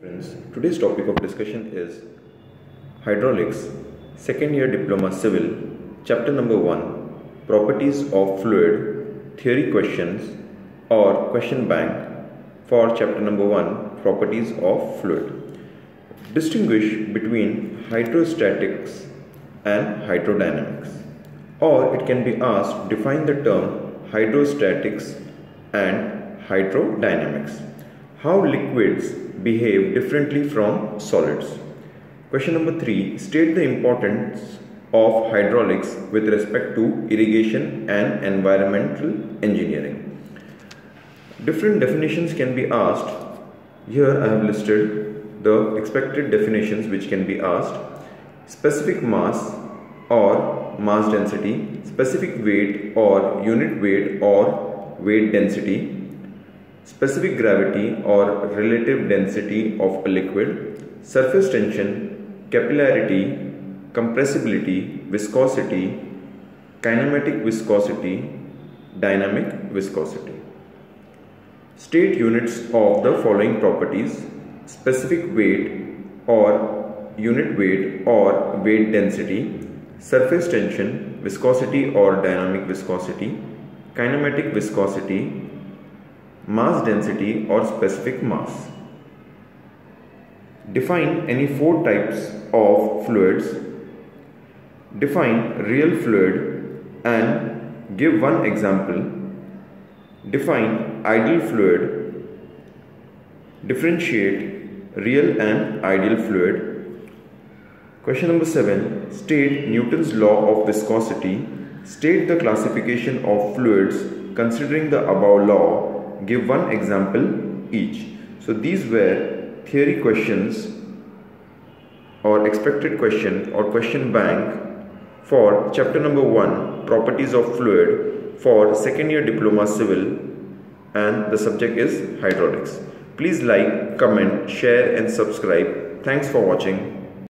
Friends, today's topic of discussion is hydraulics, second year diploma civil, chapter number 1, properties of fluid, theory questions or question bank for chapter number 1, properties of fluid. Distinguish between hydrostatics and hydrodynamics or it can be asked define the term hydrostatics and hydrodynamics. How liquids behave differently from solids. Question number 3. State the importance of hydraulics with respect to irrigation and environmental engineering. Different definitions can be asked. Here I have listed the expected definitions which can be asked. Specific mass or mass density, specific weight or unit weight or weight density, specific gravity or relative density of a liquid, surface tension, capillarity, compressibility, viscosity, kinematic viscosity, dynamic viscosity. State units of the following properties specific weight or unit weight or weight density, surface tension, viscosity or dynamic viscosity, kinematic viscosity, mass density or specific mass. Define any four types of fluids. Define real fluid and give one example. Define ideal fluid. Differentiate real and ideal fluid. Question number 7. State Newton's law of viscosity. State the classification of fluids considering the above law give one example each. So these were theory questions or expected question or question bank for chapter number 1 properties of fluid for second year diploma civil and the subject is hydraulics. Please like, comment, share and subscribe. Thanks for watching.